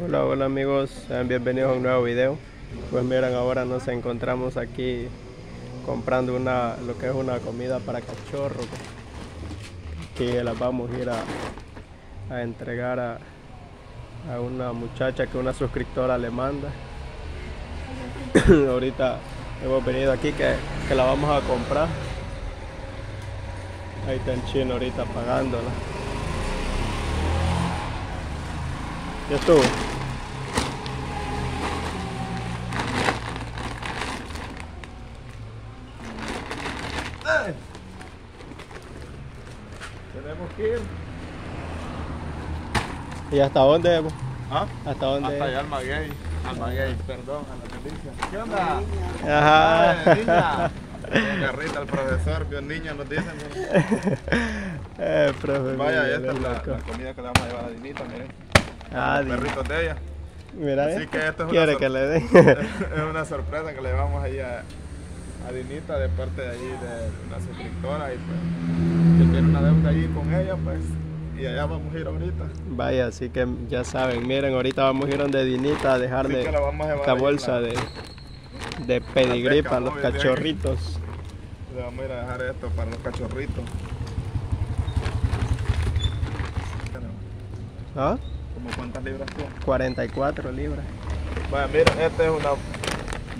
Hola, hola amigos, sean bienvenidos a un nuevo video. Pues miren, ahora nos encontramos aquí comprando una, lo que es una comida para cachorros. Que las vamos a ir a, a entregar a, a una muchacha que una suscriptora le manda. Ahorita hemos venido aquí que, que la vamos a comprar. Ahí está el chino ahorita pagándola. Ya estuvo. Tenemos que ir. ¿Y hasta dónde? ¿Ah? ¿Hasta dónde? Hasta allá al Maguey. Al Maguey, perdón, a la milicia. ¿Qué onda? Ajá. Ay, niña. Doña Rita, el profesor, vio niña, nos dicen. eh, profe. Vaya, esta es la, la comida que le vamos a llevar a Dinita, miren. Ah, Los perritos de ella. mira, Así que esto es una que le den. es una sorpresa que le llevamos ahí a, a Dinita de parte de ahí de una suscriptora y pues que tiene una deuda ahí con ella, pues. Y allá vamos a ir ahorita. Vaya, así que ya saben, miren, ahorita vamos a ir donde Dinita a dejarle a esta bolsa de, de pedigrí beca para los cachorritos. Le vamos a ir a dejar esto para los cachorritos. ¿Ah? ¿Como cuántas libras tiene? 44 libras. Vaya, miren, esta es una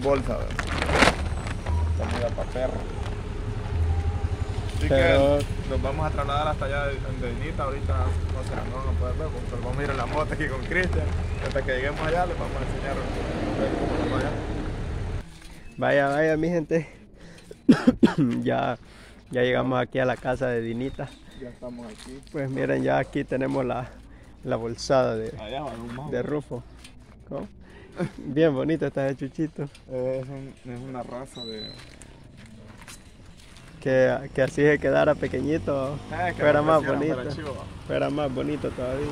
bolsa comida para perros. Así Pero- que nos vamos a trasladar hasta allá de Dinita. Ahorita no sé, no a poder ver, porque vamos a ir en la moto aquí con Cristian. Hasta que lleguemos allá les vamos a enseñar cómo nos allá. Vaya, vaya, mi gente. ya, ya llegamos aquí a la casa de Dinita. Ya estamos aquí. Pues miren, ya aquí tenemos la, la bolsada de, Allá de Rufo. ¿Cómo? Bien bonito está de chuchito. Es, un- es una raza de. Que, que así se quedara pequeñito, Eh, que fuera más bonito. Fuera más bonito todavía.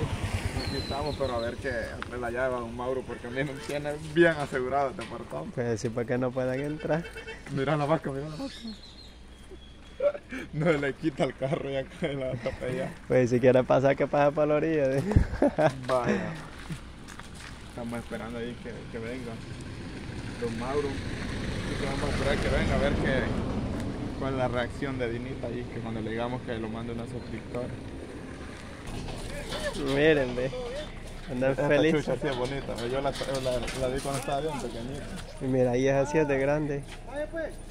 Aquí estamos, pero a ver que la llave a un Mauro, porque a mí me tiene bien asegurado este portón. Pues sí, para que no puedan entrar. Mira la vaca, mira la vaca. No le quita el carro ya que la atropella. Pues si quiere pasar, que pase para la orilla. ¿eh? Vaya. Estamos esperando ahí que, que venga Don Mauro. Vamos a esperar que venga a ver que, cuál es la reacción de Dinita ahí, que cuando le digamos que lo mande una suscriptora. Miren, ve. Andan Esta felices. chucha sí es bonita, yo la, la, la vi cuando estaba bien pequeñita. Y mira, ahí es así es de grande.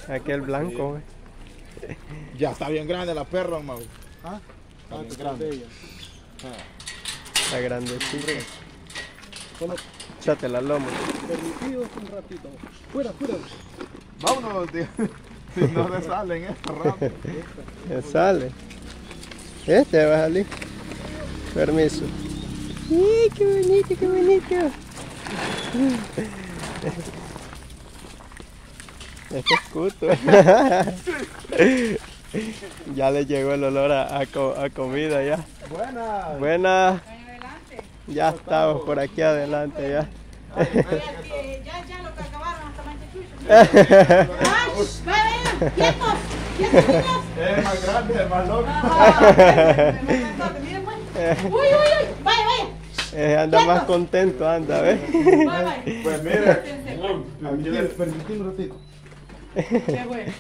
Aquel blanco, ve. Ya está bien grande la perra, Mauro. ¿Ah? Está bien ¿Cuánto grande. de ella? Está grandecita. Solo Échate la loma. permitidos un ratito. Fuera, fuera. Vámonos, tío. Si no le salen esto rápido. Ya sale. Este va a salir. Permiso. ¡Ay, qué bonito, qué bonito! Este es cuto. ya le llegó el olor a, a co- a comida ya. Buena. Buena. Ya estamos por aquí adelante ya. Ya, ya lo que acabaron hasta. ¡Quietos! ¡Quietos, niños! Es más grande, es más loco. ¡Uy, uy, uy! ¡Vaya, vaya! Eh, anda más contento, anda, ¿ves? ¡Vaya, vaya! Pues mire, Aquí permití un ratito. ¡Qué bueno!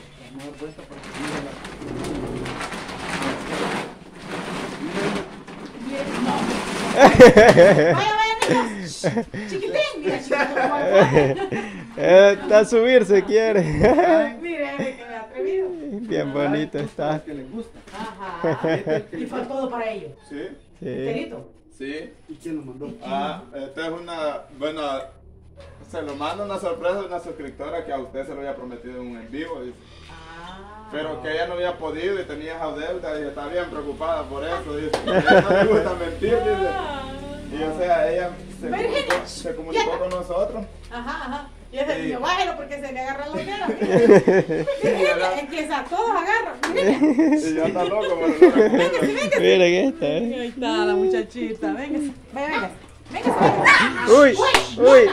¡Vaya, vaya, niños! ¡Chiquitín! Mira, chiquito, ¿cómo va? Eh, está a subir si quiere. Mire, que me atrevido. Bien bonito está. Que les gusta. Ajá. Y fue todo para ellos. sí, Sí. Enterito. sí. ¿Y quién lo mandó? Ah, esta es una, bueno, se lo manda una sorpresa de una suscriptora que a usted se lo había prometido en un en vivo, dice. Ah. Pero que ella no había podido y tenía esa deuda y está bien preocupada por eso, dice. A ella no le gusta mentir, dice. Y o sea, ella se comunicó, se comunicó con nosotros. Ajá, ajá. Y ese Sí. niño, bájelo porque se le agarra la. Virginia, empieza, todos agarran. Virginia. Y ya está loco, pero no gusta. Miren esta, ¿eh? Ahí está la muchachita, venga. Venga, venga. Venga, Uy, uy.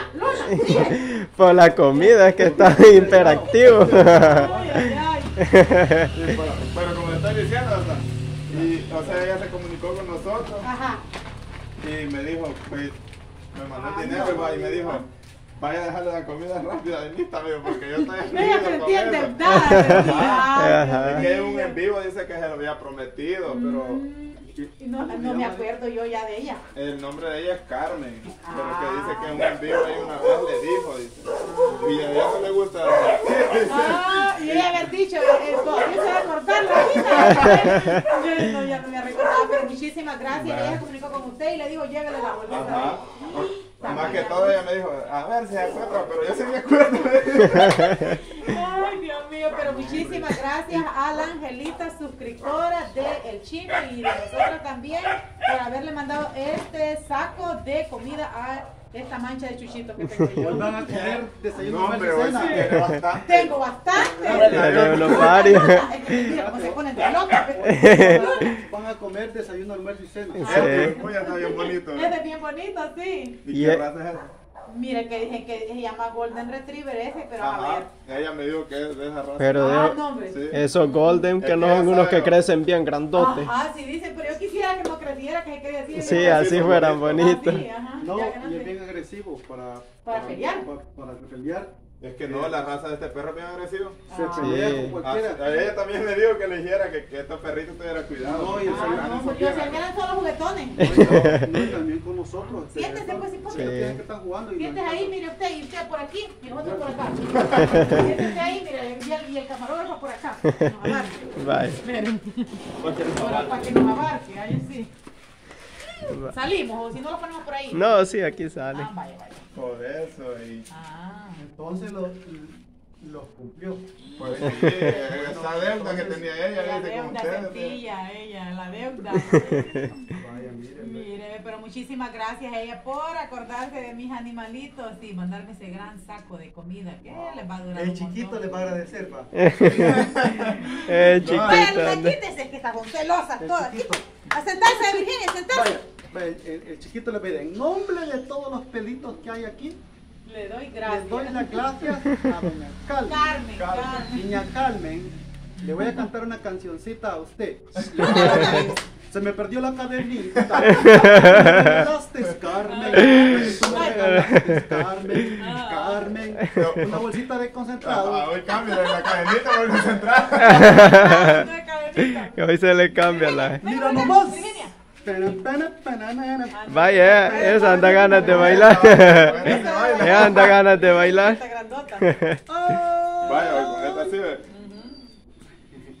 Por la comida es que está interactivo. Ay, ay, ay. Sí, pero, pero como le estoy diciendo, o sea, y, o sea, ella se comunicó con nosotros Ajá. y me dijo, pues, me mandó el dinero y va, y me dijo, vaya a dejarle la comida rápida de lista, amigo, porque yo estoy Ella en se entiende nada. Es que en un en vivo dice que se lo había prometido, pero No, no me acuerdo yo ya de ella. el nombre de ella es Carmen. Pero Ah. que dice que en un en vivo ella una vez le dijo, dice. Y a ella no le gusta. Ah, y ella había dicho, eh, todavía se va a cortar la vida. Yo no, ya no me recordaba, pero muchísimas gracias. Ella se comunicó con usted y le dijo, llévele la boleta. Más que todo ella me dijo, a ver si se acuerda, pero yo sí me acuerdo. Ay, Dios mío, pero muchísimas gracias a la Angelita, suscriptora de El Chino y de nosotros también, por haberle mandado este saco de comida a esta mancha de chuchito que tengo Hoy van a yo. tener desayuno, No, y hoy sí cena. tiene bastante. Tengo bastante. Es que mira cómo se ponen de locas. Es Van a comer desayuno, almuerzo y cena. Sí. Este muy está bien bonito. ¿eh? de bien bonito, sí. ¿Y Y qué raza es? Mire que dije que se llama Golden Retriever ese, pero a Ajá. ver. Ella me dijo que es de esa raza. Pero Ah, de- no, hombre. Sí. esos golden que Es no que son unos que crecen bien grandotes. Ajá, sí dice, pero yo quisiera que no creciera, que se quede así. Sí, así Sí, fueran bonito. bonitos. Ajá, No, y es bien agresivo para... ¿Para pelear? Para, para pelear. Es que no, la raza de este perro es bien agresivo. Se Ah. pelea Sí. con Ah, cualquiera. a ella también me dijo que le dijera que, que estos perritos tuvieran cuidado. No, y el Ah, no, pues yo se miran solo juguetones. No, y también con nosotros. Siéntese, pues, que estar jugando. y Siéntese ahí, mire usted, y usted por aquí, y nosotros por acá. Siéntese ahí, mire, y el, y el camarógrafo por acá. Nos abarque. Bye. Miren, para, para que nos abarque, ahí sí. Salimos, o si no lo ponemos por ahí. No, sí, aquí sale. Ah, vaya, vaya. Por eso, y Ah. Entonces los los cumplió. pues sí, esa deuda que tenía ella, La dice con deuda ustedes. sencilla, ella, la deuda. Vaya, miren. Mire, pero muchísimas gracias a ella por acordarse de mis animalitos y mandarme ese gran saco de comida que les va a durar El un chiquito montón. le va a agradecer, va. Eh, Vaya, chiquito. Luna, anda. quítese, que están celosas El todas. chiquito. A sentarse, Virginia, a sentarse. Vaya, vaya, el, el chiquito le pide, en nombre de todos los pelitos que hay aquí, Le doy les gracias. doy las gracias a doña Carmen. Carmen, Carmen. Doña Carmen, le voy a cantar una cancioncita a usted. Se me perdió la regalaste, Carmen. Me regalaste, Carmen. Carmen. Una bolsita de Ah, concentrado. hoy cambia la cadenita por. Ah, cadenita. Que hoy se le cambia la. Mira nomás. Vaya, esa anda ganas de bailar. Ella anda ganas de bailar. Esta grandota. Vaya, con esta sí ve.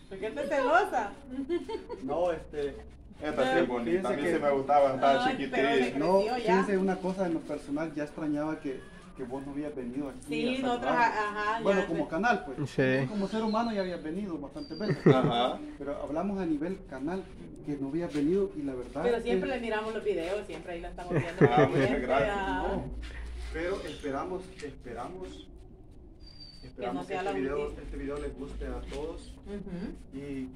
Porque esta es celosa. No, este. Esta sí es bonita. A mí sí me gustaba, estaba chiquitita. No, fíjense una cosa en lo personal, ya extrañaba que, que vos no habías venido aquí. Sí, a nosotros, ajá, Bueno, como canal, pues. Sí. Como ser humano ya habías venido bastantes veces. Ajá. Pero hablamos a nivel canal, que no habías venido y la verdad. Pero es siempre que- le miramos los videos, siempre ahí la estamos viendo. Ah, muchas Siempre, gracias. ah. No, pero esperamos, esperamos. Esperamos que, este, video, este video les guste a todos. Y,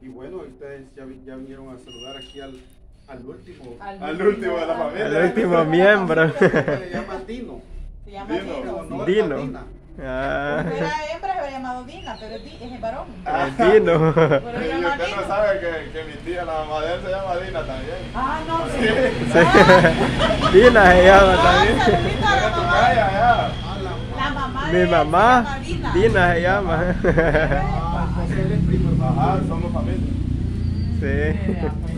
y bueno, ustedes ya, ya vinieron a saludar aquí al, al último. Al último de la familia. El último miembro. Le llaman Dino. Se llama Dino. Dino. Dino. Ah, Era hembra, se había llamado Dina, pero es, es varón. el Dino. Pero Y se llama usted Dino. no sabe que, que mi tía, la mamá de él, se llama Dina también. Ah, no, sí. Sí. Dina se llama Ah, también. la Tu mamá. calla, ya. La mamá de Mi él mamá, se llama Dina se llama. Ah, él es primo. Ajá, somos familia. Sí. Ah, sí.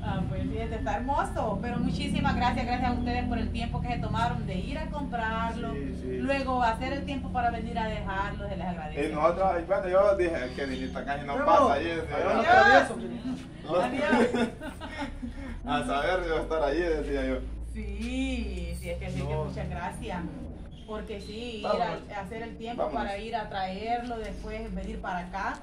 Ah, pues fíjate, está hermoso. Pero muchísimas gracias, gracias a ustedes por el tiempo que se tomaron de ir a comprarlo. Sí, sí. Luego hacer el tiempo para venir a dejarlo, se les agradece. Y nosotros, y bueno, yo dije, es que Dinita casi no pasa allí. A saber, yo estar allí, decía yo. Sí, sí, es que sí, que No. muchas gracias. Porque sí, ir Vamos. a, a hacer el tiempo Vámonos. para ir a traerlo, después venir para acá,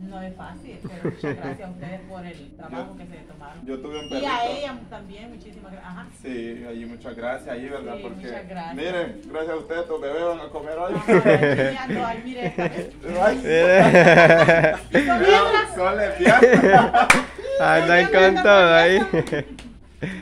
no es fácil. Pero muchas gracias a ustedes por el trabajo Yo- que se tomaron. Yo tuve un y perrito. a ella también, muchísimas gracias. Ajá. Sí, allí muchas gracias, allí, ¿verdad? Sí, Porque, muchas gracias. miren, gracias a ustedes, tus bebés van a comer hoy. Ay, mire Son lesbianas. Andan con todo ahí.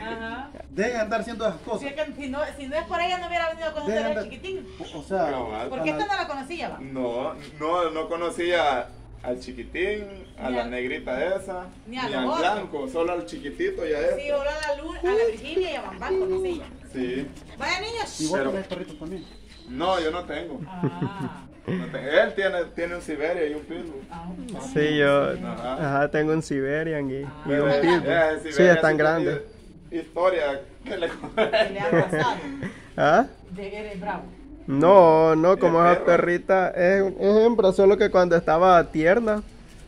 Ajá. Dejen andar haciendo esas Si, cosas. es que, si, no, si no es por ella, no hubiera venido a conocer al chiquitín. O, sea. Porque esta no la conocía, va. No, no, no conocía al chiquitín, a Ni la al- negrita esa, ni a al blanco, solo al chiquitito y a este. Sí, ahora a la Luna, a la Virginia y a Bambanco, dice ella. Sí. Vaya niños. ¿Y vos Pero- tenés perritos también? No, yo no tengo. Ah, No Él tiene, tiene un Siberia y un Pitbull. ah, Sí, yo Ajá. ajá, tengo un Siberian y, y Pero un ese- Pitbull. ese Sí, Siberia es tan sí grande. Historia que le le ha pasado. ¿Ah? De que eres bravo. No, no, como Es esa perra. perrita es, es hembra, solo que cuando estaba tierna,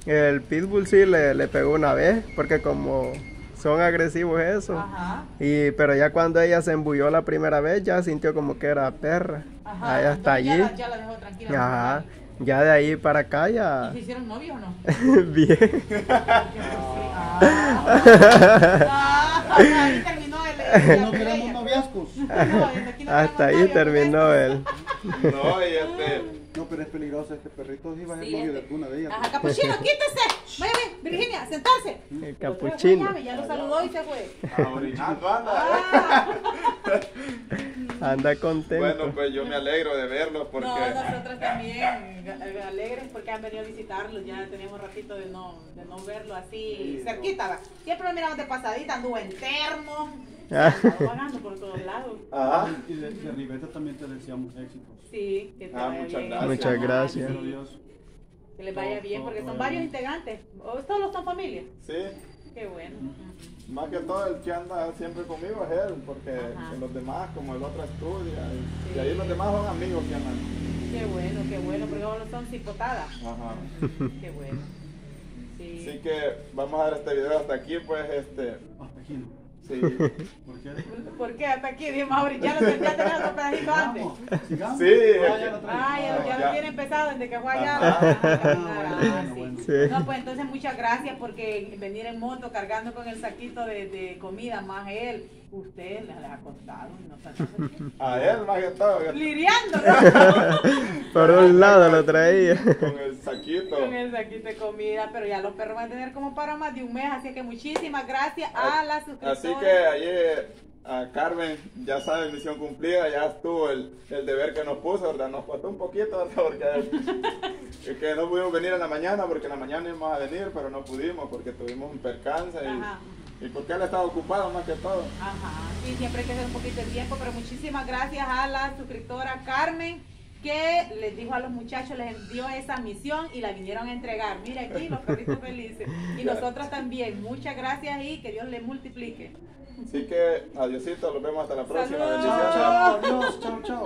el pitbull sí le, le pegó una vez, porque como son agresivos eso. Ajá. Y, pero ya cuando ella se embulló la primera vez, ya sintió como que era perra. Ajá. Ahí hasta Ya allí. la- Ya la dejó tranquila. Ajá. Ya de ahí para acá ¿Y ya. se hicieron novios o no? Bien. Ah, el. el- No queremos noviazgos. No, desde aquí no Hasta ahí novio, terminó ¿no? él. No, y este. No, pero es peligroso este perrito. Si va a ser Sí, novio de este- alguna de ellas. Ajá, capuchino, quítese. Vaya, Virginia, sentarse. El capuchino. llave, Ya lo saludó y se fue. Anda. Ah, Anda contento. Bueno, pues yo me alegro de verlos porque. No, nosotros también ga- alegres porque han venido a visitarlos. Ya teníamos ratito de no, de no verlo así cerquita. Siempre lo miramos de pasadita, anduvo en termo. Ah. Vagando por todos lados. Ajá. Y de, de Riveta también te deseamos éxitos. Sí, que te Ah, vaya muchas bien. gracias. Muchas gracias. sí. Pero Dios. Que les vaya bien porque son varios integrantes. ¿O todos son familia? Sí. Qué bueno. Más que todo el que anda siempre conmigo es él, porque Ajá. los demás, como el otro estudia, y, Sí. y ahí los demás son amigos que andan. Qué bueno, qué bueno, porque ahora son cipotadas. Ajá. Qué bueno. Sí. Así que vamos a dar este video hasta aquí, pues este. Hasta aquí no. Sí. ¿Por qué? ¿Por qué? Hasta aquí, dije Mauri, ya lo ya tenía otro pedacito antes. Sigamos. Sí. Ah, ya lo traigo. Ah, ya, lo tiene empezado desde que fue allá. Ah, bueno, sí. bueno. Sí. No, pues entonces muchas gracias porque venir en moto cargando con el saquito de, de comida, más él, usted les ha costado. No A él más que todo, Liriando, ¿no? Por un lado lo traía. con el saquito. con el saquito de comida, pero ya los perros van a tener como para más de un mes, así que muchísimas gracias a las suscriptoras. Así que ayer a Carmen, ya sabe, misión cumplida, ya estuvo el, el deber que nos puso, ¿verdad? Nos costó un poquito, ¿verdad? Porque es que no pudimos venir en la mañana, porque en la mañana íbamos a venir, pero no pudimos porque tuvimos un percance y, y porque él estaba ocupado más que todo. Ajá, sí, siempre hay que hacer un poquito de tiempo, pero muchísimas gracias a la suscriptora Carmen que les dijo a los muchachos, les dio esa misión y la vinieron a entregar. Mira aquí los perritos felices. Y nosotros también. Muchas gracias y que Dios les multiplique. Así que, adiosito, nos vemos hasta la próxima. Saludos. Bendiciones. Chao. Chao, chao.